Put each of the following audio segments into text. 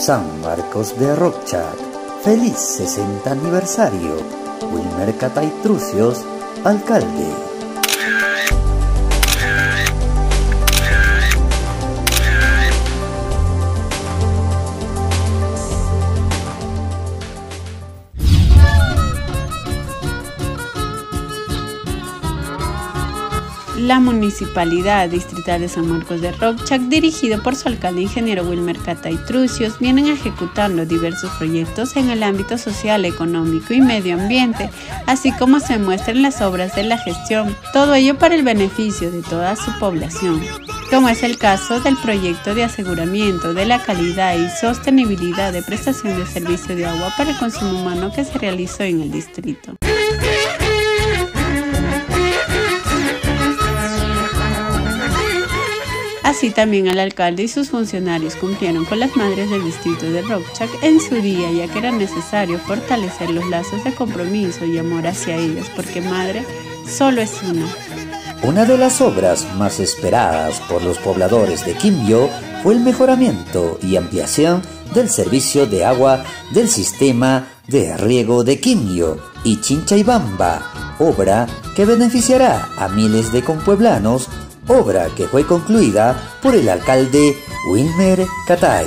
San Marcos de Rocha. Feliz 60 aniversario. Wilmer Trucios, alcalde. La Municipalidad Distrital de San Marcos de Rockchac, dirigido por su alcalde ingeniero Wilmer Catay Trucios, vienen ejecutando diversos proyectos en el ámbito social, económico y medio ambiente, así como se muestran las obras de la gestión, todo ello para el beneficio de toda su población, como es el caso del proyecto de aseguramiento de la calidad y sostenibilidad de prestación de servicio de agua para el consumo humano que se realizó en el distrito. Así también el alcalde y sus funcionarios cumplieron con las madres del distrito de Rockchac en su día, ya que era necesario fortalecer los lazos de compromiso y amor hacia ellas, porque madre solo es una. Una de las obras más esperadas por los pobladores de Quimyo fue el mejoramiento y ampliación del servicio de agua del sistema de riego de Quimyo y Chinchaibamba, obra que beneficiará a miles de compueblanos obra que fue concluida por el alcalde Wilmer Catay.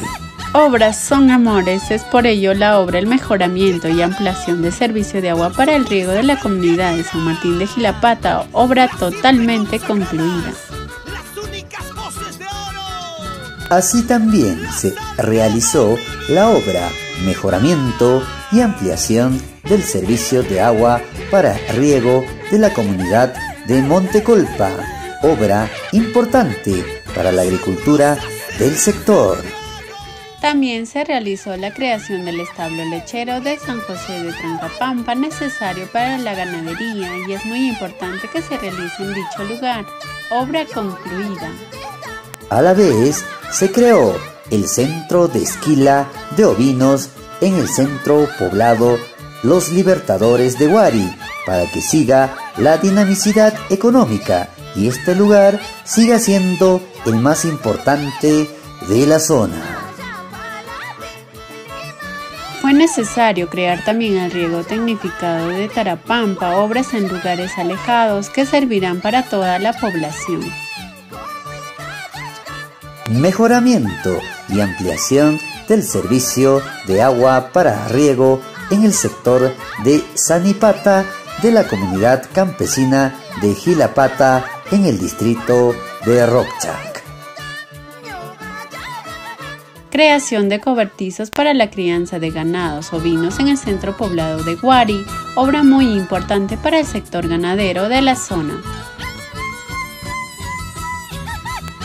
Obras son amores, es por ello la obra el mejoramiento y ampliación de servicio de agua para el riego de la comunidad de San Martín de Gilapata, obra totalmente concluida. Así también se realizó la obra Mejoramiento y ampliación del servicio de agua para riego de la comunidad de Montecolpa, obra importante para la agricultura del sector. También se realizó la creación del establo lechero de San José de Trancapampa necesario para la ganadería y es muy importante que se realice en dicho lugar. Obra concluida. A la vez se creó el centro de esquila de ovinos en el centro poblado Los Libertadores de Huari para que siga la dinamicidad económica y este lugar siga siendo el más importante de la zona. Fue necesario crear también el riego tecnificado de Tarapampa, obras en lugares alejados que servirán para toda la población. Mejoramiento y ampliación del servicio de agua para riego en el sector de Sanipata de la comunidad campesina de Gilapata en el distrito de Rockchac. Creación de cobertizos para la crianza de ganados ovinos en el centro poblado de Guari, obra muy importante para el sector ganadero de la zona.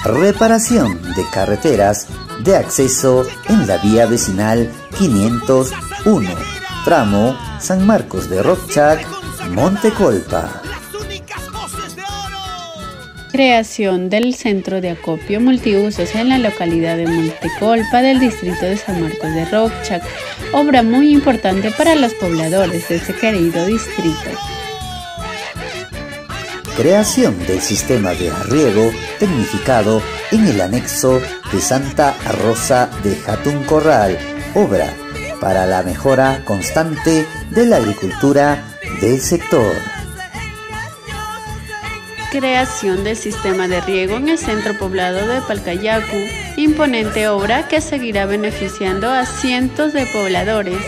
Reparación de carreteras de acceso en la vía vecinal 501, tramo San Marcos de Rockchac, Montecolpa creación del centro de acopio multiusos en la localidad de Montecolpa del distrito de San Marcos de Rochac, obra muy importante para los pobladores de este querido distrito. Creación del sistema de riego tecnificado en el anexo de Santa Rosa de Jatún Corral, obra para la mejora constante de la agricultura del sector creación del sistema de riego en el centro poblado de Palcayacu, imponente obra que seguirá beneficiando a cientos de pobladores.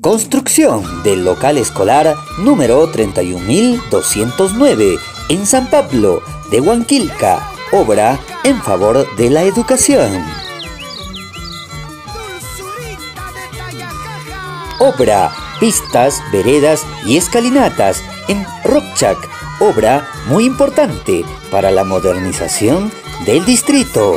Construcción del local escolar número 31209 en San Pablo de Huanquilca, obra en favor de la educación. Obra pistas, veredas y escalinatas en Rockchac, obra muy importante para la modernización del distrito.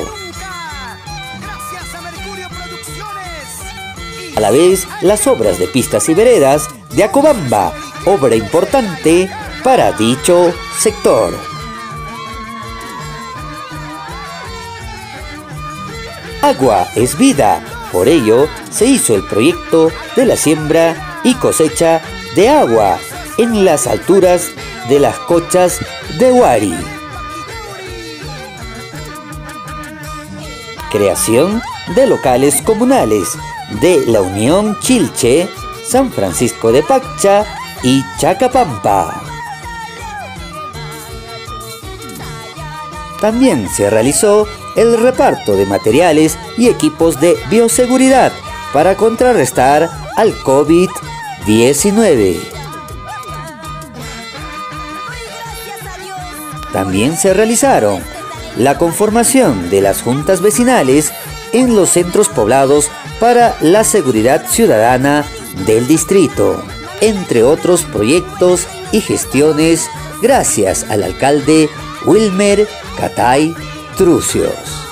A la vez, las obras de pistas y veredas de Acobamba, obra importante para dicho sector. Agua es vida, por ello se hizo el proyecto de la siembra y cosecha de agua en las alturas de las cochas de Huari. creación de locales comunales de la Unión Chilche, San Francisco de Pacha y Chacapampa. También se realizó el reparto de materiales y equipos de bioseguridad para contrarrestar al COVID-19. También se realizaron la conformación de las juntas vecinales en los centros poblados para la seguridad ciudadana del distrito, entre otros proyectos y gestiones gracias al alcalde Wilmer Catay Trucios.